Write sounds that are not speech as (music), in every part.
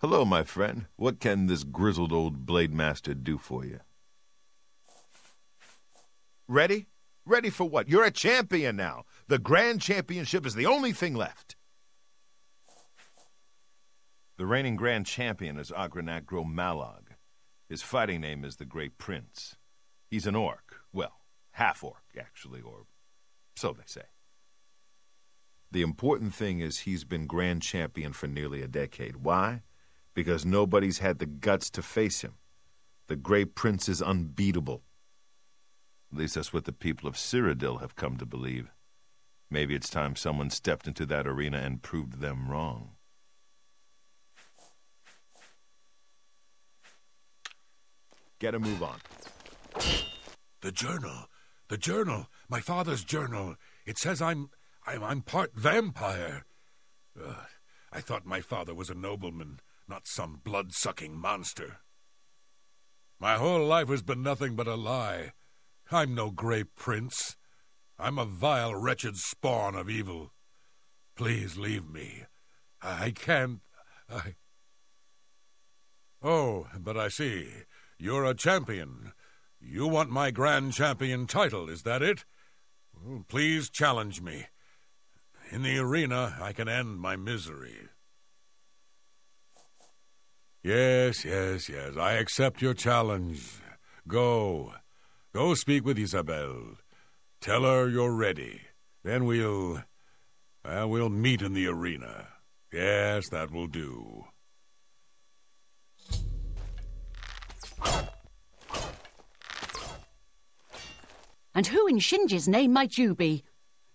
Hello, my friend. What can this grizzled old blade master do for you? Ready? Ready for what? You're a champion now. The Grand Championship is the only thing left. The reigning Grand Champion is Agronak gro-Malog. His fighting name is the Great Prince. He's an orc. Well, half orc, actually, or so they say. The important thing is he's been Grand Champion for nearly a decade. Why? Because nobody's had the guts to face him. The Great Prince is unbeatable. At least that's what the people of Cyrodiil have come to believe. Maybe it's time someone stepped into that arena and proved them wrong. Get a move on. The journal. The journal. My father's journal. It says I'm. I'm, I'm part vampire. I thought my father was a nobleman, not some blood sucking monster. My whole life has been nothing but a lie. I'm no grey prince. I'm a vile, wretched spawn of evil. Please leave me. I can't. I. Oh, but I see. You're a champion. You want my Grand Champion title, is that it? Well, please challenge me. In the arena, I can end my misery. Yes, yes, yes, I accept your challenge. Go. Go speak with Ysabel. Tell her you're ready. Then we'll. Uh, we'll meet in the arena. Yes, that will do. And who in Shinji's name might you be?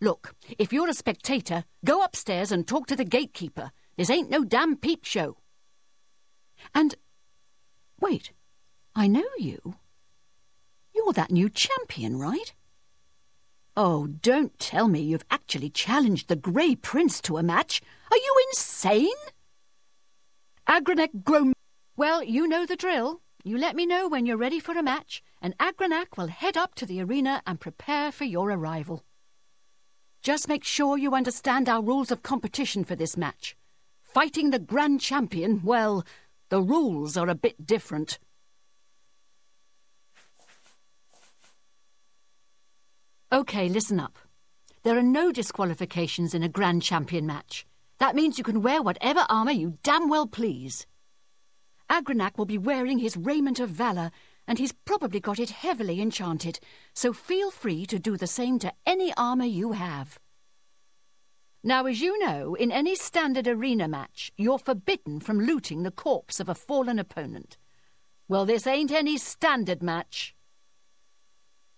Look, if you're a spectator, go upstairs and talk to the gatekeeper. This ain't no damn peep show. And. Wait, I know you. You're that new champion, right? Oh, don't tell me you've actually challenged the Grey Prince to a match. Are you insane? Agranek Grom. Well, you know the drill. You let me know when you're ready for a match, and Agronak will head up to the arena and prepare for your arrival. Just make sure you understand our rules of competition for this match. Fighting the Grand Champion, well, the rules are a bit different. OK, listen up. There are no disqualifications in a Grand Champion match. That means you can wear whatever armour you damn well please. Agronak will be wearing his raiment of valour, and he's probably got it heavily enchanted, so feel free to do the same to any armour you have. Now, as you know, in any standard arena match, you're forbidden from looting the corpse of a fallen opponent. Well, this ain't any standard match.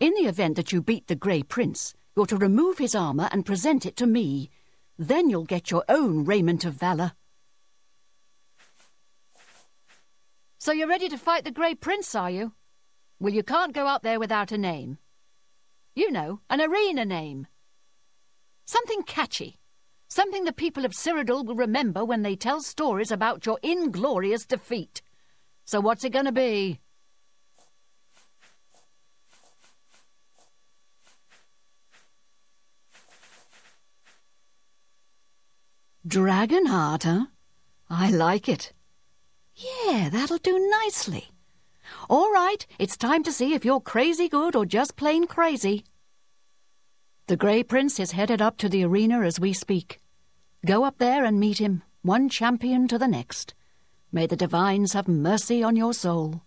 In the event that you beat the Grey Prince, you're to remove his armour and present it to me. Then you'll get your own raiment of valour. So you're ready to fight the Grey Prince, are you? Well, you can't go up there without a name. You know, an arena name. Something catchy. Something the people of Cyrodiil will remember when they tell stories about your inglorious defeat. So what's it going to be? Dragonheart, huh? I like it. Yeah, that'll do nicely. All right, it's time to see if you're crazy good or just plain crazy. The Grey Prince is headed up to the arena as we speak. Go up there and meet him, one champion to the next. May the divines have mercy on your soul.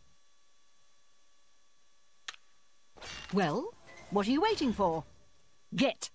Well, what are you waiting for? Get!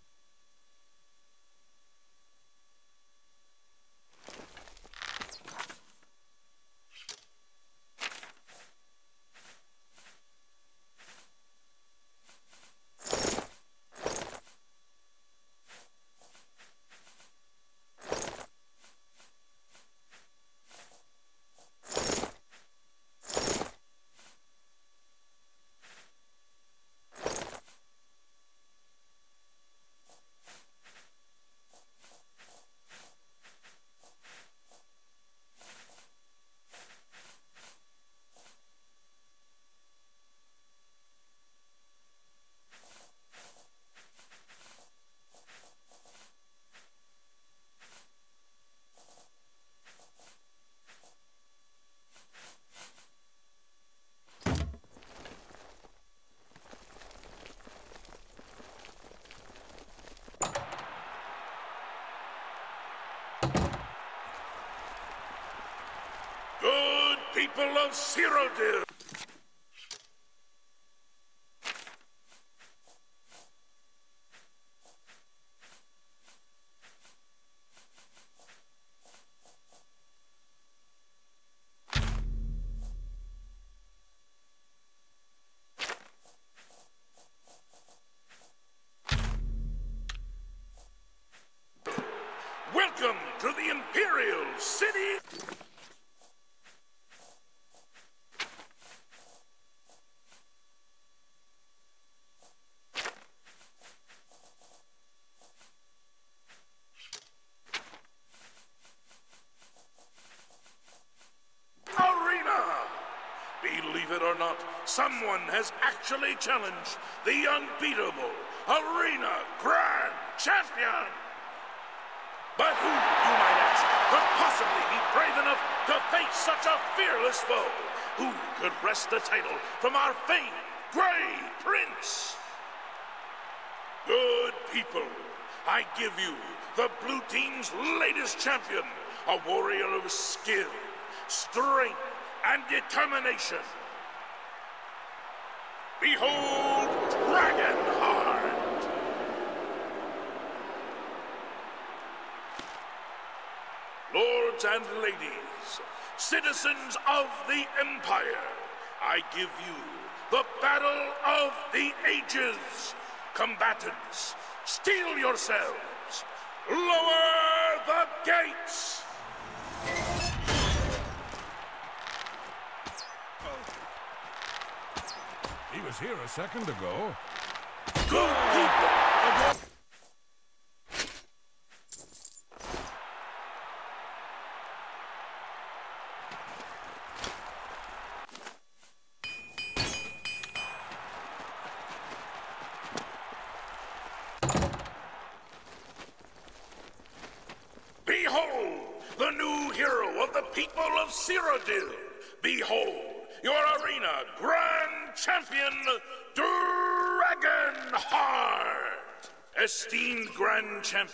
Welcome to the Imperial City. Arena! Believe it or not, someone has actually challenged the unbeatable Arena Grand Champion! But who, you might ask, could possibly be brave enough to face such a fearless foe? Who could wrest the title from our famed Grey Prince? Good people, I give you the blue team's latest champion, a warrior of skill, strength, and determination. Behold Dragonheart! Lords and ladies, citizens of the Empire, I give you the battle of the ages. Combatants, steel yourselves. Lower the gates. Was here a second ago. Good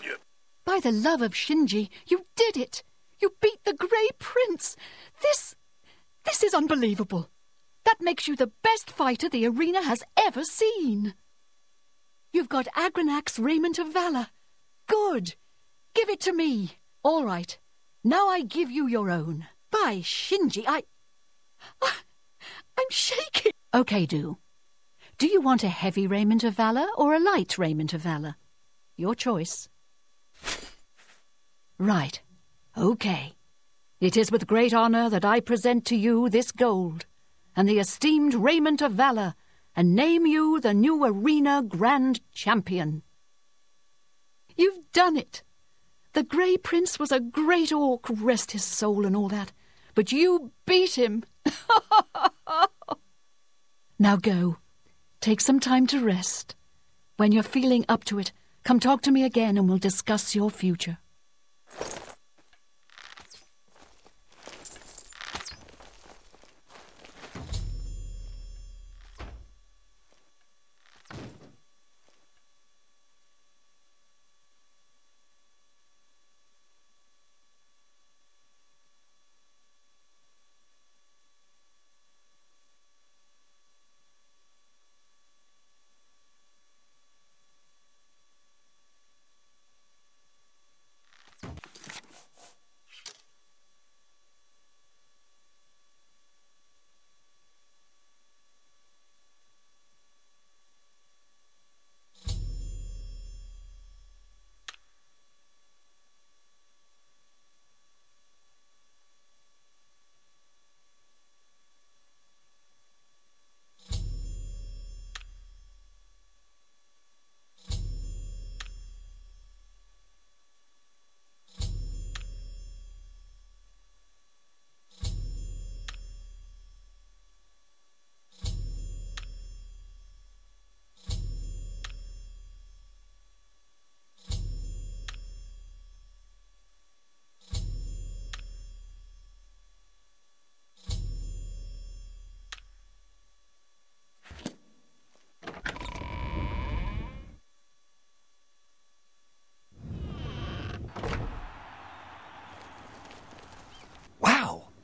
champion. By the love of Shinji, you did it! You beat the Grey Prince! This. this is unbelievable! That makes you the best fighter the arena has ever seen! You've got Agronak's Raiment of Valor. Good! Give it to me! All right. Now I give you your own. By Shinji, I. Ah, I'm shaking! Okay, do. Do you want a heavy Raiment of Valor or a light Raiment of Valor? Your choice. Right. Okay. It is with great honor that I present to you this gold and the esteemed raiment of valor and name you the new arena grand champion. You've done it. The Grey Prince was a great orc, rest his soul and all that, but you beat him. (laughs) now go. Take some time to rest. When you're feeling up to it, come talk to me again and we'll discuss your future.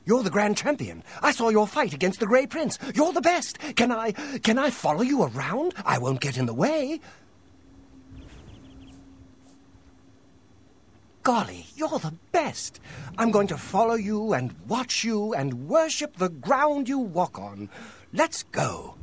You're the grand champion. I saw your fight against the Grey Prince. You're the best. Can I can I follow you around? I won't get in the way. Golly, you're the best. I'm going to follow you and watch you and worship the ground you walk on. Let's go.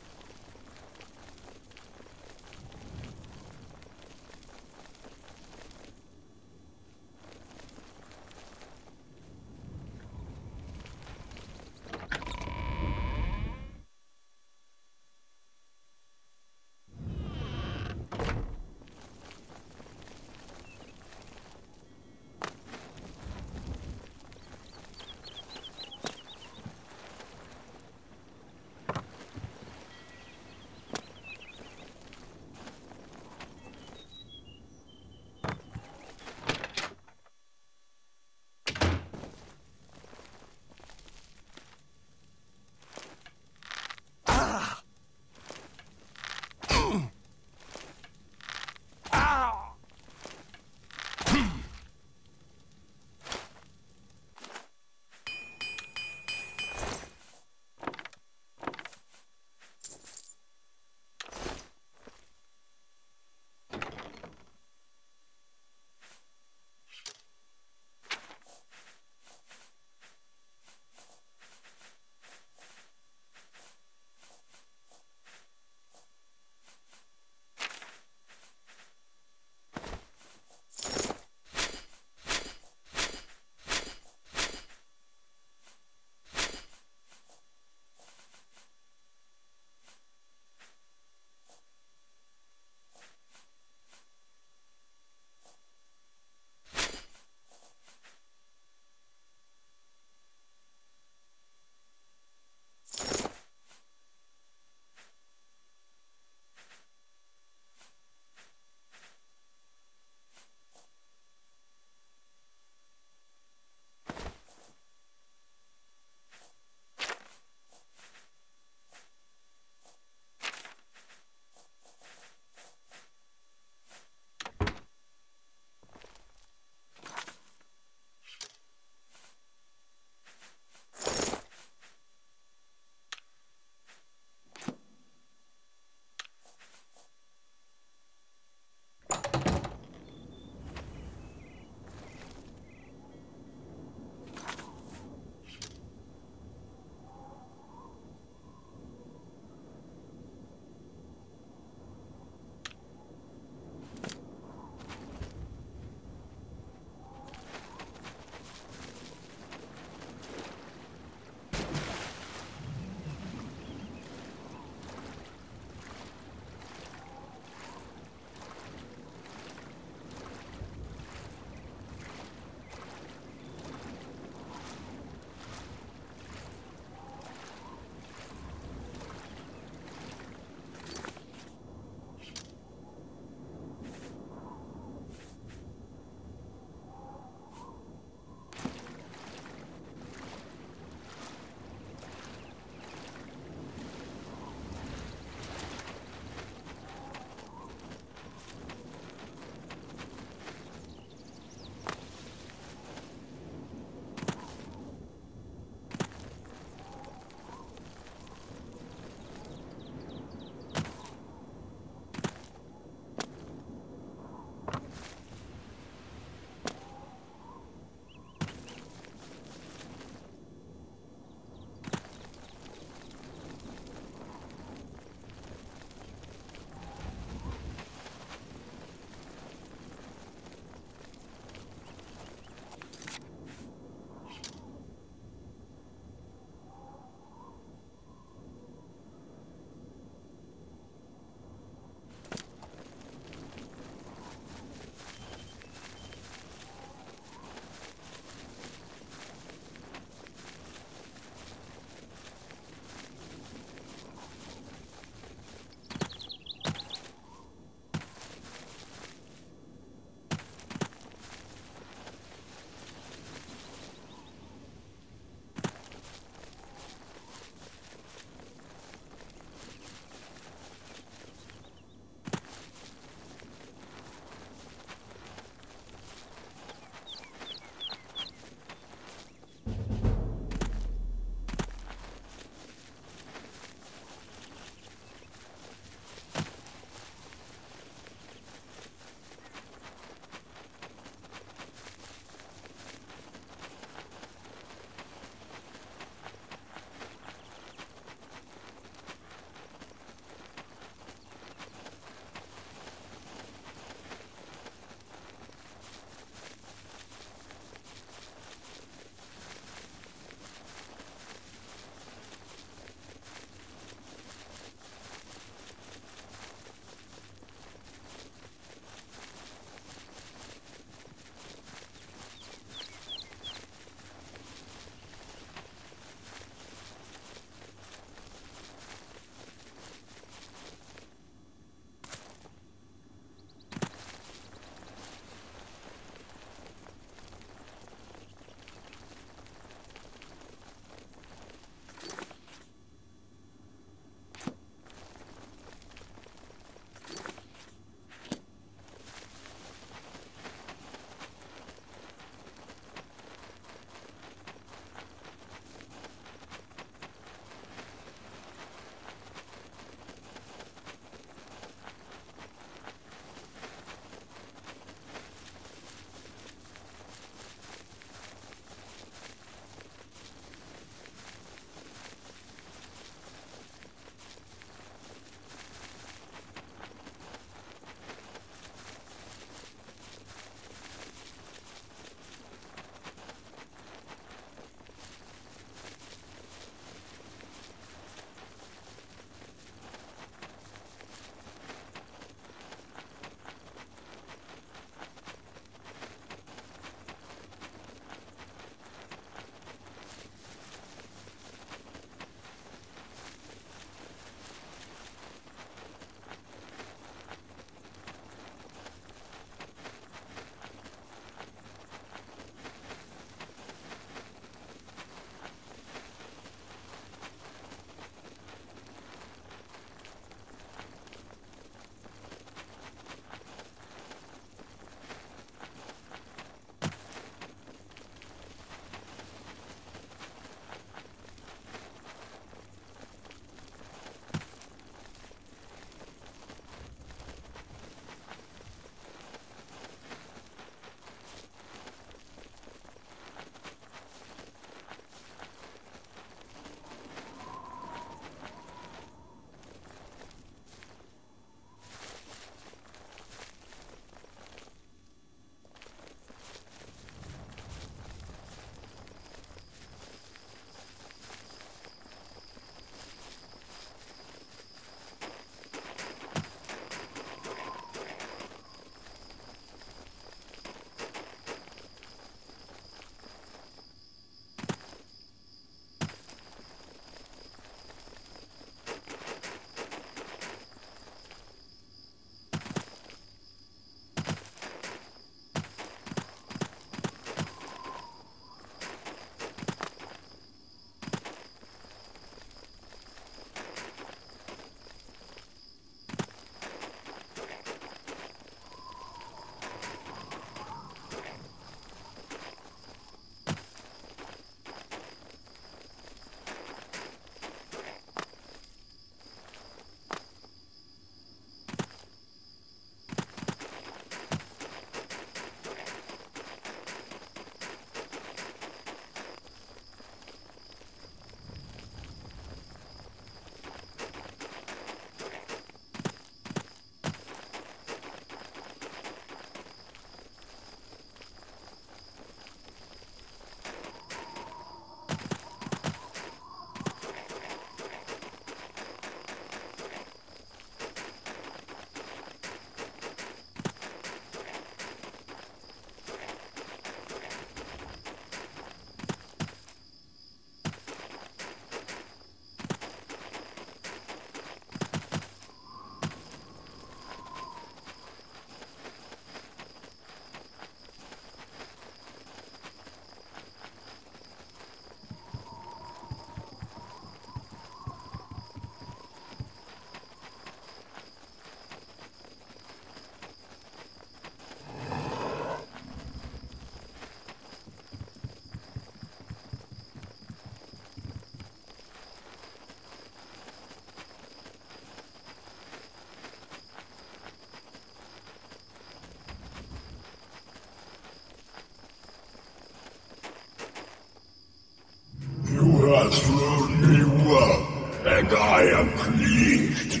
Have served me well, and I am pleased.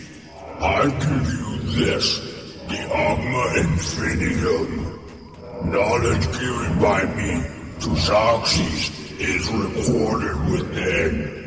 I give you this, the Ogma Infinium. Knowledge given by me to Xarxes is recorded within.